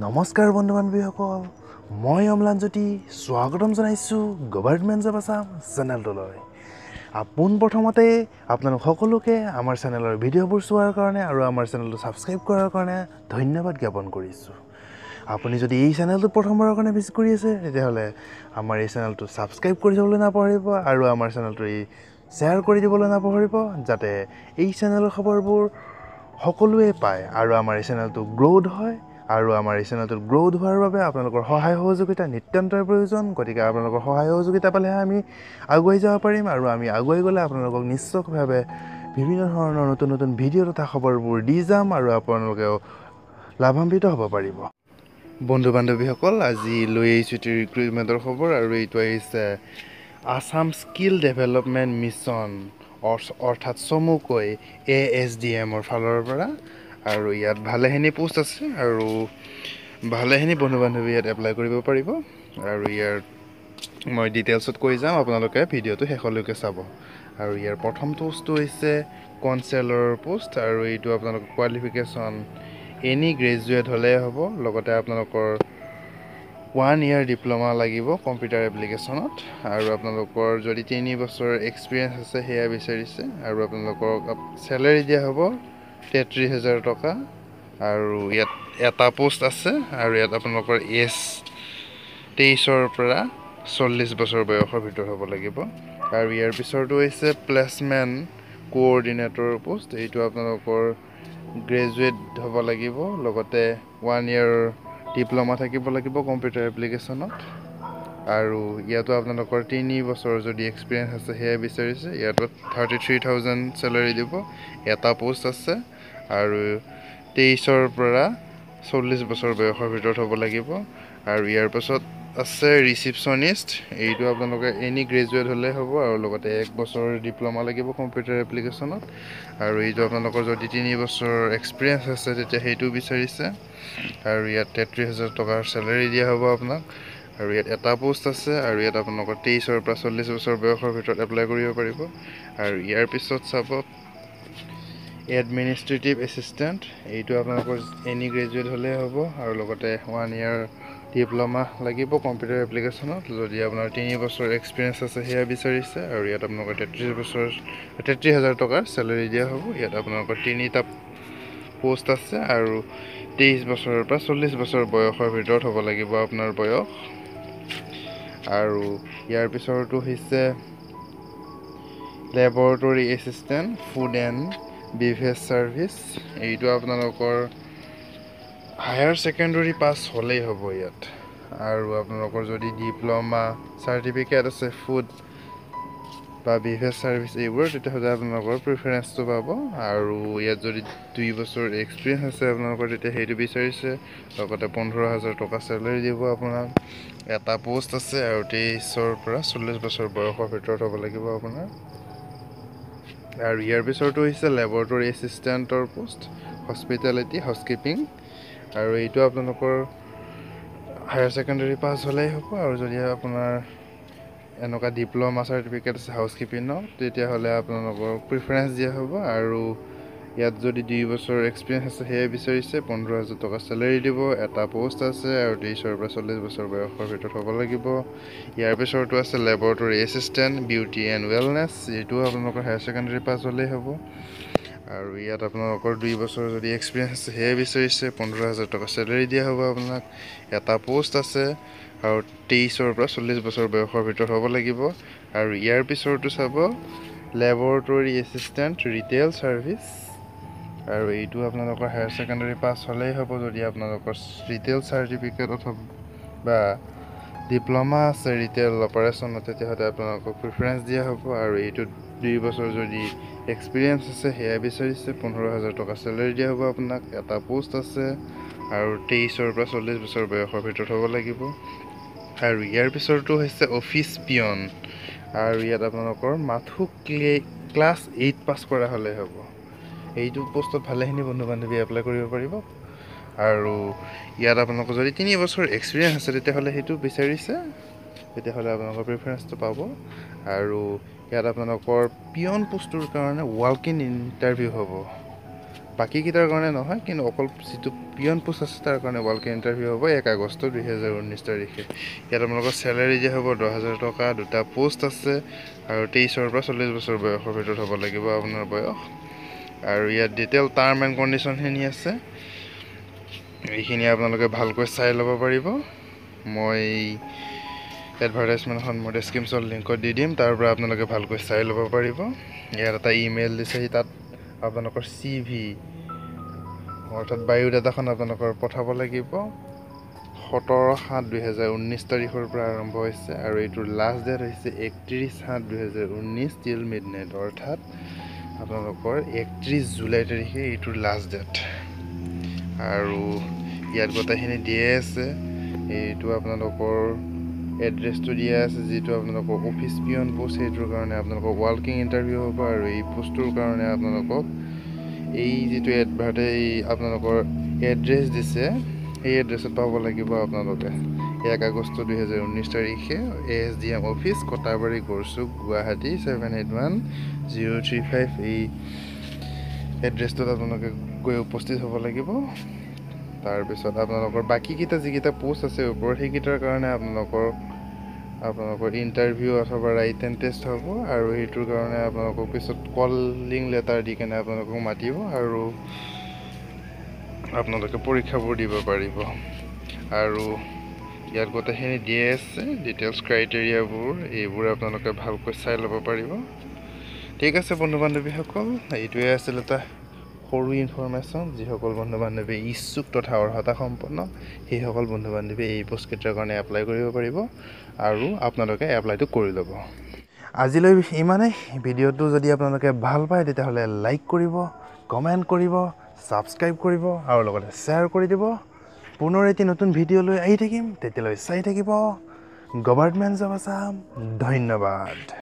নমস্কাৰ বন্ধু বান্ধৱীসকল মই অম্লানজ্যোতি স্বাগতম জনাইছোঁ গভাৰ্ণমেণ্ট জব আছাম চেনেলটোলৈ পোনপ্ৰথমতে আপোনালোক সকলোকে আমাৰ চেনেলৰ ভিডিঅ'বোৰ চোৱাৰ কাৰণে আৰু আমাৰ চেনেলটো ছাবস্ক্ৰাইব কৰাৰ কাৰণে ধন্যবাদ জ্ঞাপন কৰিছোঁ। আপুনি যদি এই চেনেলটো প্ৰথমবাৰৰ কাৰণে ভিজিট কৰি আছে তেতিয়াহ'লে আমাৰ এই চেনেলটো ছাবস্ক্ৰাইব কৰি যাবলৈ নাপাহৰিব আৰু আমাৰ চেনেলটো এই শ্বেয়াৰ কৰি দিবলৈ নাপাহৰিব যাতে এই চেনেলৰ খবৰবোৰ সকলোৱে পায় আৰু আমাৰ এই চেনেলটো গ্ৰ'থ হয় আৰু আমাৰ এই চেনেলটোত গ্ৰ'থ হোৱাৰ বাবে আপোনালোকৰ সহায় সহযোগিতা নিতান্তই প্ৰয়োজন। গতিকে আপোনালোকৰ সহায় সহযোগিতা পালেহে আমি আগুৱাই যাব পাৰিম আৰু আমি আগুৱাই গ'লে আপোনালোকক নিশ্চয়ভাৱে বিভিন্ন ধৰণৰ নতুন নতুন ভিডিঅ' তথা খবৰবোৰ দি যাম আৰু আপোনালোকেও লাভান্বিত হ'ব পাৰিব। বন্ধু বান্ধৱীসকল আজি লৈ আহিছোঁ এটি ৰিক্ৰুইটমেণ্টৰ খবৰ আৰু এইটো আহিছে আছাম স্কিল ডেভেলপমেণ্ট মিছন অৰ- অৰ্থাৎ চমুকৈ এ এছ ডি এমৰ ফালৰ পৰা। আৰু ইয়াত ভালেখিনি পোষ্ট আছে আৰু ভালেখিনি বন্ধু বান্ধৱী ইয়াত এপ্লাই কৰিব পাৰিব। আৰু ইয়াৰ মই ডিটেইলছত কৈ যাম আপোনালোকে ভিডিঅ'টো শেষলৈকে চাব। আৰু ইয়াৰ প্ৰথম পোষ্টটো হৈছে কনচেলৰ পোষ্ট আৰু এইটো আপোনালোকৰ কোৱালিফিকেশ্যন এনি গ্ৰেজুৱেট হ'লেই হ'ব। লগতে আপোনালোকৰ ওৱান ইয়েৰ ডিপ্ল'মা লাগিব কম্পিউটাৰ এপ্লিকেশ্যনত আৰু আপোনালোকৰ যদি তিনি বছৰ এক্সপিৰিয়েঞ্চ আছে সেয়া বিচাৰিছে। আৰু আপোনালোকক চেলেৰি দিয়া হ'ব। তেত্ৰিছ হাজাৰ টকা আৰু ইয়াত এটা পোষ্ট আছে আৰু ইয়াত আপোনালোকৰ এজ তেইছৰ পৰা চল্লিছ বছৰ বয়সৰ ভিতৰত হ'ব লাগিব। আৰু ইয়াৰ পিছৰটো হৈছে প্লেচমেণ্ট কোঅৰ্ডিনেটৰ পোষ্ট এইটো আপোনালোকৰ গ্ৰেজুৱেট হ'ব লাগিব লগতে ওৱান ইয়েৰ ডিপ্ল'মা থাকিব লাগিব কম্পিউটাৰ এপ্লিকেশ্যনত আৰু ইয়াতো আপোনালোকৰ তিনি বছৰ যদি এক্সপিৰিয়েঞ্চ আছে সেয়া বিচাৰিছে ইয়াতো থাৰ্টি থ্ৰী থাউজেণ্ড চেলাৰি দিব। এটা পোষ্ট আছে আৰু তেইছৰ পৰা চল্লিছ বছৰ বয়সৰ ভিতৰত হ'ব লাগিব। আৰু ইয়াৰ পাছত আছে ৰিচিপশ্যনিষ্ট। এইটো আপোনালোকে এনি গ্ৰেজুৱেট হ'লেই হ'ব আৰু লগতে এক বছৰ ডিপ্ল'মা লাগিব কম্পিউটাৰ এপ্লিকেশ্যনত। আৰু এইটো আপোনালোকৰ যদি তিনি বছৰ এক্সপিৰিয়েঞ্চ আছে তেতিয়া সেইটো বিচাৰিছে। আৰু ইয়াত তেত্ৰিছ হাজাৰ টকাৰ চেলাৰি দিয়া হ'ব আপোনাক। আৰু ইয়াত এটা পোষ্ট আছে আৰু ইয়াত আপোনালোকৰ তেইছৰ পৰা চল্লিছ বছৰ বয়সৰ ভিতৰত এপ্লাই কৰিব পাৰিব। আৰু ইয়াৰ পিছত চাব এডমিনিষ্ট্ৰেটিভ এছিষ্টেণ্ট এইটো আপোনালোকৰ এনি গ্ৰেজুৱেট হ'লেই হ'ব আৰু লগতে ওৱান ইয়েৰ ডিপ্ল'মা লাগিব কম্পিউটাৰ এপ্লিকেশ্যনত যদি আপোনাৰ তিনি বছৰ এক্সপিৰিয়েঞ্চ আছে সেয়া বিচাৰিছে আৰু ইয়াত আপোনালোকৰ তেত্ৰিছ বছৰ তেত্ৰিছ হাজাৰ টকাৰ চেলাৰি দিয়া হ'ব। ইয়াত আপোনালোকৰ তিনিটা পোষ্ট আছে আৰু তেইছ বছৰৰ পৰা চল্লিছ বছৰ বয়সৰ ভিতৰত হ'ব লাগিব আপোনাৰ বয়স। আৰু ইয়াৰ পিছৰটো হৈছে laboratory assistant food and beverage service এইটো আপোনালোকৰ হায়াৰ ছেকেণ্ডেৰী পাছ হ'লেই হ'ব ইয়াত। আৰু আপোনালোকৰ যদি ডিপ্ল'মা চাৰ্টিফিকেট আছে ফুড বা বিভেজ ছাৰ্ভিচ এইবোৰ তেতিয়াহ'লে আপোনালোকৰ প্ৰিফাৰেঞ্চটো পাব। আৰু ইয়াত যদি দুই বছৰ এক্সপিৰিয়েঞ্চ আছে আপোনালোকৰ তেতিয়া সেইটো বিচাৰিছে। লগতে পোন্ধৰ হাজাৰ টকা চেলাৰি দিব আপোনাক। এটা পোষ্ট আছে আৰু তেইছৰ পৰা চল্লিছ বছৰ বয়সৰ ভিতৰত হ'ব লাগিব আপোনাৰ। আৰু ইয়াৰ পিছৰটো হৈছে লেবৰেটৰী এছিষ্টেণ্টৰ পোষ্ট হস্পিটেলিটি হাউচকিপিং আৰু এইটো আপোনালোকৰ হায়াৰ ছেকেণ্ডেৰী পাছ হ'লেই হ'ব আৰু যদি আপোনাৰ এনেকুৱা ডিপ্ল'মা চাৰ্টিফিকেট আছে হাউচকিপিঙৰ তেতিয়াহ'লে আপোনালোকক প্ৰিফাৰেঞ্চ দিয়া হ'ব আৰু ইয়াত যদি দুই বছৰ এক্সপিৰিয়েঞ্চ আছে সেয়াই বিচাৰিছে পোন্ধৰ হাজাৰ টকা চেলাৰি দিব এটা পোষ্ট আছে আৰু তেইছৰ পৰা চল্লিছ বছৰ বয়সৰ ভিতৰত হ'ব লাগিব। ইয়াৰ পিছৰটো আছে laboratory assistant beauty and wellness এইটো আপোনালোকৰ হায়াৰ ছেকেণ্ডেৰী পাছ হ'লেই হ'ব। আৰু ইয়াত আপোনালোকৰ দুই বছৰ যদি এক্সপিৰিয়েঞ্চ আছে সেয়াই বিচাৰিছে পোন্ধৰ হাজাৰ টকা চেলাৰি দিয়া হ'ব আপোনাক। এটা পোষ্ট আছে আৰু তেইছৰ পৰা চল্লিছ বছৰ বয়সৰ ভিতৰত হ'ব লাগিব। আৰু ইয়াৰ পিছৰটো চাব লেবৰেটৰী এছিষ্টেণ্ট ৰিটেইল ছাৰ্ভিচ আৰু এইটো আপোনালোকৰ হায়াৰ ছেকেণ্ডেৰী পাছ হ'লেই হ'ব যদি আপোনালোকৰ ৰিটেইল চাৰ্টিফিকেট অথবা বা ডিপ্ল'মা আছে ৰিটেইল অপাৰেশ্যনত তেতিয়াহ'লে আপোনালোকক প্ৰিফাৰেঞ্চ দিয়া হ'ব। আৰু এইটোত দুই বছৰ যদি এক্সপিৰিয়েঞ্চ আছে সেয়া বিচাৰিছে। পোন্ধৰ হাজাৰ টকা চেলাৰি দিয়া হ'ব আপোনাক। এটা পোষ্ট আছে আৰু তেইছৰ পৰা চল্লিছ বছৰ বয়সৰ ভিতৰত হ'ব লাগিব। আৰু ইয়াৰ পিছৰটো হৈছে অফিচ পিয়ন আৰু ইয়াত আপোনালোকৰ মাথো ক্লে ক্লাছ এইট পাছ কৰা হ'লেই হ'ব। এইটো পোষ্টত ভালেখিনি বন্ধু বান্ধৱী এপ্লাই কৰিব পাৰিব। আৰু ইয়াত আপোনালোকৰ যদি তিনি বছৰ এক্সপিৰিয়েঞ্চ আছে তেতিয়াহ'লে সেইটো বিচাৰিছে তেতিয়াহ'লে আপোনালোকৰ প্ৰিফাৰেঞ্চটো পাব। আৰু ইয়াত আপোনালোকৰ পিয়ন পোষ্টটোৰ কাৰণে ৱাক ইন ইণ্টাৰভিউ হ'ব বাকীকেইটাৰ কাৰণে নহয় কিন্তু অকল যিটো পিয়ন পোষ্ট আছে তাৰ কাৰণে ৱালকে ইণ্টাৰভিউ হ'ব। এক আগষ্ট দুহেজাৰ ঊনৈছ তাৰিখে। ইয়াত আপোনালোকৰ চেলাৰী দিয়া হ'ব দহ হাজাৰ টকা দুটা পোষ্ট আছে। আৰু তেইছৰ পৰা চল্লিছ বছৰ বয়সৰ ভিতৰত হ'ব লাগিব। আপোনাৰ বয়স আৰু ইয়াত ডিটেইল টাৰ্ম এণ্ড কণ্ডিশ্যনখিনি আছে। এইখিনি আপোনালোকে ভালকৈ চাই ল'ব পাৰিব। মই এডভাৰটাইজমেণ্টখন মই ডেছক্ৰিপশ্যন লিংকত দি দিম তাৰ পৰা আপোনালোকে ভালকৈ চাই ল'ব পাৰিব। ইয়াত এটা ইমেইল দিছে তাত আপোনালোকৰ চি ভি অৰ্থাৎ বায়'ডাটাখন আপোনালোকৰ পঠাব লাগিব। সোতৰ সাত দুহেজাৰ ঊনৈছ তাৰিখৰ পৰা আৰম্ভ হৈছে আৰু এইটোৰ লাষ্ট ডেট হৈছে একত্ৰিছ সাত দুহেজাৰ ঊনৈছ টিল মিড নাইট অৰ্থাৎ আপোনালোকৰ একত্ৰিছ জুলাই তাৰিখে এইটোৰ লাষ্ট ডেট আৰু ইয়াত গোটেইখিনি দিয়ে আছে। এইটো আপোনালোকৰ এড্ৰেছটো দিয়া আছে যিটো আপোনালোকৰ অফিচ পিয়ন পোষ্ট সেইটোৰ কাৰণে আপোনালোকৰ ৱাৰ্কিং ইণ্টাৰভিউ হ'ব আৰু এই পোষ্টটোৰ কাৰণে আপোনালোকক এই যিটো এডভাৰ্টাইজ আপোনালোকৰ এড্ৰেছ দিছে সেই এড্ৰেছত পাব লাগিব আপোনালোকে। এক আগষ্ট দুহেজাৰ ঊনৈছ তাৰিখে A S D M office Katabari Garchuk Guwahati seven eight one zero' three five এই এড্ৰেছটোত আপোনালোকে গৈ উপস্থিত হ'ব লাগিব। তাৰপিছত আপোনালোকৰ বাকীকেইটা যিকেইটা পোষ্ট আছে ওপৰত সেইকেইটাৰ কাৰণে আপোনালোকৰ আপোনালোকৰ ইণ্টাৰভিউ অথবা ৰাইট এণ্ড টেষ্ট হ'ব আৰু সেইটোৰ কাৰণে আপোনালোকক পিছত কলিং লেটাৰ দি কেনে আপোনালোকক মাতিব আৰু আপোনালোকে পৰীক্ষাবোৰ দিব পাৰিব। আৰু ইয়াত গোটেইখিনি দিয়ে আছে ডিটেইলছ ক্ৰাইটেৰিয়াবোৰ এইবোৰ আপোনালোকে ভালকৈ চাই ল'ব পাৰিব। ঠিক আছে বন্ধু বান্ধৱীসকল এইটোৱে আছিল এটা সৰু ইনফৰ্মেশ্যন যিসকল বন্ধু বান্ধৱী ইচ্ছুক তথা অৰ্হতা সম্পন্ন সেইসকল বন্ধু বান্ধৱীয়ে এই পোষ্টকেইটাৰ কাৰণে এপ্লাই কৰিব পাৰিব আৰু আপোনালোকে এপ্লাইটো কৰি ল'ব। আজিলৈ ইমানেই। ভিডিঅ'টো যদি আপোনালোকে ভাল পায় তেতিয়াহ'লে লাইক কৰিব কমেণ্ট কৰিব ছাবস্ক্ৰাইব কৰিব আৰু লগতে শ্বেয়াৰ কৰি দিব। পুনৰ এটি নতুন ভিডিঅ' লৈ আহি থাকিম তেতিয়ালৈ চাই থাকিব। গভাৰ্ণমেণ্ট জব আছাম ধন্যবাদ।